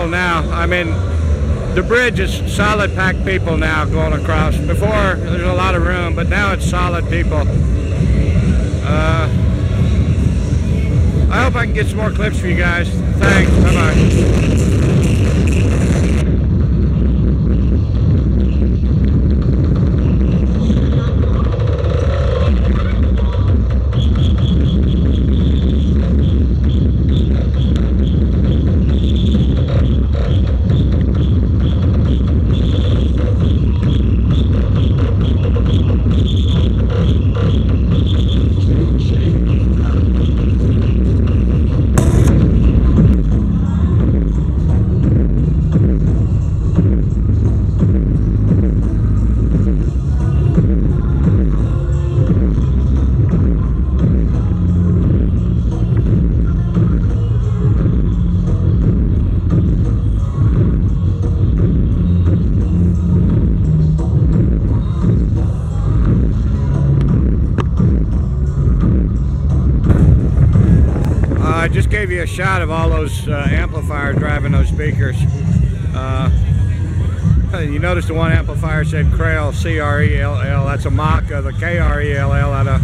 people now. I mean, the bridge is solid packed people now going across. Before, there's a lot of room, but now it's solid people. Uh, I hope I can get some more clips for you guys. Thanks. Bye-bye. Gave you a shot of all those uh, amplifiers driving those speakers. Uh, you notice the one amplifier said Krell, C-R-E-L-L. That's a mock of the K-R-E-L-L out of,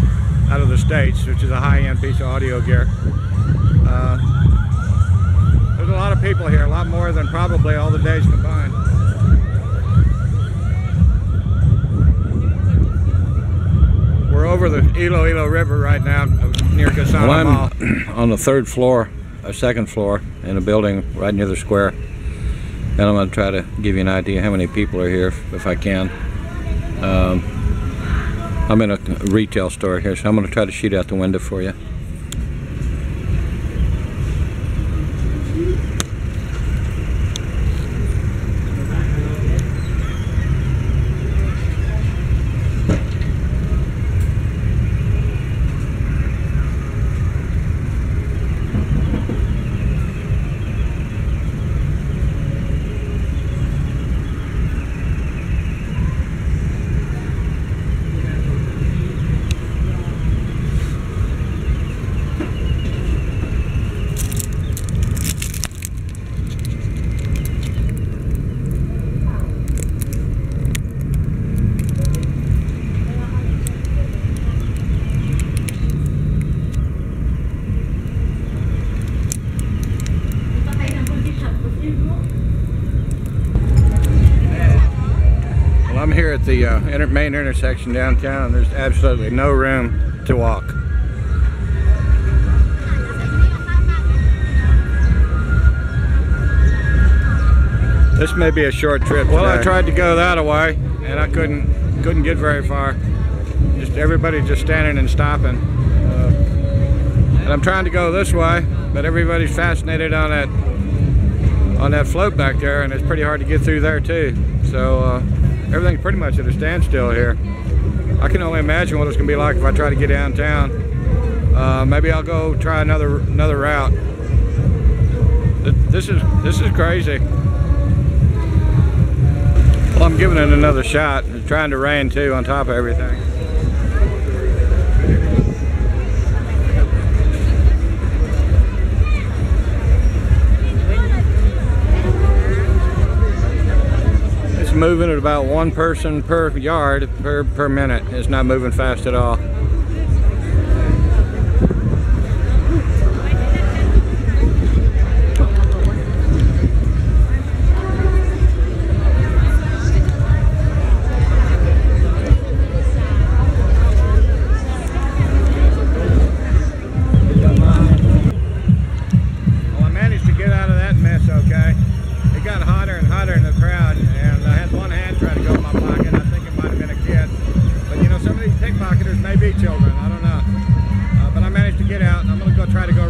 out of the States, which is a high-end piece of audio gear. Uh, there's a lot of people here, a lot more than probably all the days combined. We're over the Iloilo River right now, near Kasana Well, Mall. I'm on the third floor, a second floor, in a building right near the square. And I'm going to try to give you an idea how many people are here, if, I can. Um, I'm in a retail store here, so I'm going to try to shoot out the window for you. I'm here at the uh, inter main intersection downtown, and there's absolutely no room to walk. This may be a short trip. Well, I tried to go that way, and I couldn't couldn't get very far. Just everybody just standing and stopping. Uh, and I'm trying to go this way, but everybody's fascinated on that on that float back there, and it's pretty hard to get through there too. So uh, everything's pretty much at a standstill here. I can only imagine what it's gonna be like if I try to get downtown. Uh, maybe I'll go try another another route. This is this is crazy. Well, I'm giving it another shot. It's trying to rain too on top of everything. Moving at about one person per yard per, per minute. It's not moving fast at all. There's maybe children. I don't know. Uh, but I managed to get out, and I'm going to go try to go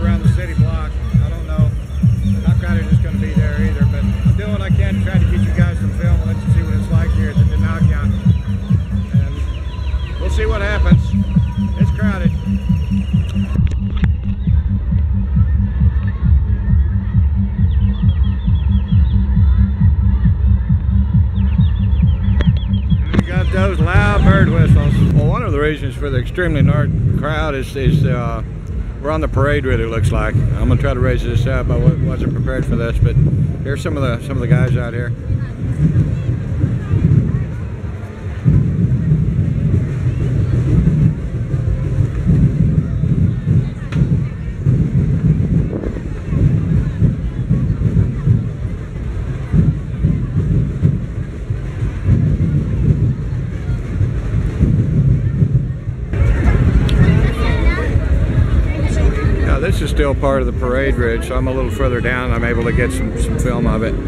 For the extremely large crowd is, is uh, we're on the parade route. It looks like. I'm gonna try to raise this up. I wasn't prepared for this, but here's some of the some of the guys out here. Still part of the parade route, so I'm a little further down. I'm able to get some, some film of it.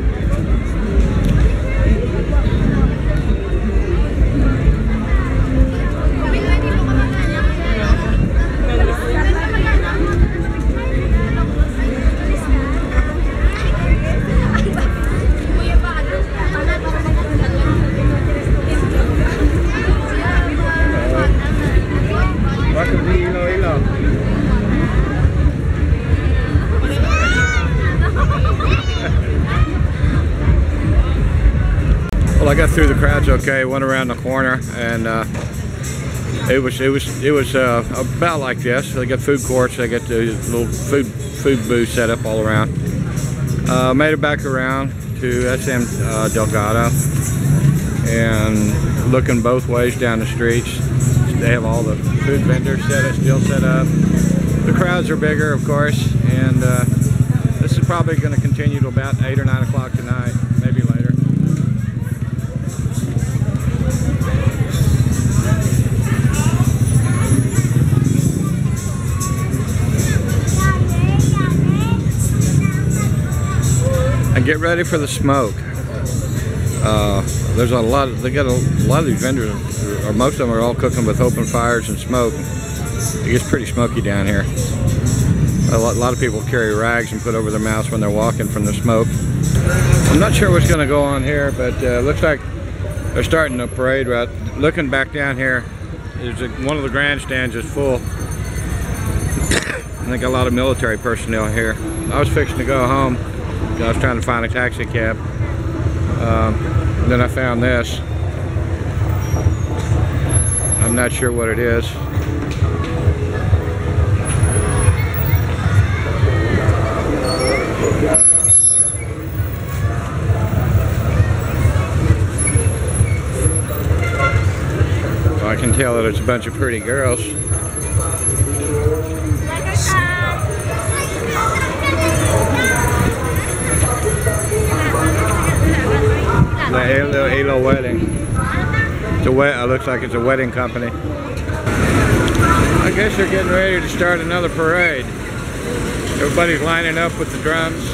Welcome to Iloilo. Well, I got through the crowds okay. Went around the corner, and uh, it was it was it was uh, about like this. They got food courts. They got the little food food booths set up all around. Uh, made it back around to SM uh, Delgado, and looking both ways down the streets. They have all the food vendors set up, still set up. The crowds are bigger, of course, and uh, probably going to continue to about eight or nine o'clock tonight, maybe later. and get ready for the smoke. Uh, there's a lot. Of, they got a, lot of these vendors, or most of them are all cooking with open fires and smoke. It gets pretty smoky down here. A lot, of people carry rags and put over their mouths when they're walking from the smoke. I'm not sure what's going to go on here, but uh, looks like they're starting a parade route. Looking back down here, there's a, one of the grandstands is full. I think a lot of military personnel here. I was fixing to go home. I was trying to find a taxi cab. Um, then I found this. I'm not sure what it is. That it's a bunch of pretty girls. The Halo, Halo wedding. It's a wed- it looks like it's a wedding company. I guess they're getting ready to start another parade. Everybody's lining up with the drums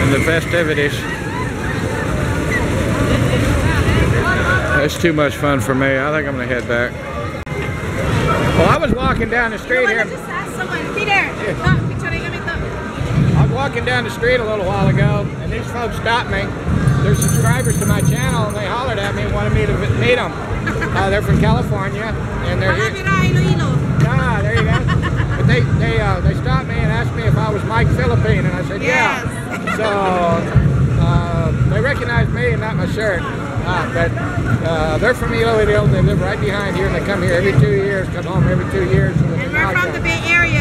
and the festivities. That's too much fun for me. I think I'm gonna head back. Well, I was walking down the street here. I just ask someone. Peter, look, picturing kami to. I was walking down the street a little while ago, and these folks stopped me. They're subscribers to my channel, and they hollered at me and wanted me to meet them. Uh, they're from California, and they're here. Ah, there you go. But they they uh, they stopped me and asked me if I was Mike Philippine, and I said yeah. So uh, they recognized me and not my shirt. Uh, but uh, they're from Iloilo. They live right behind here, and they come here every two years. Come home every two years. And And we're from the Bay Area.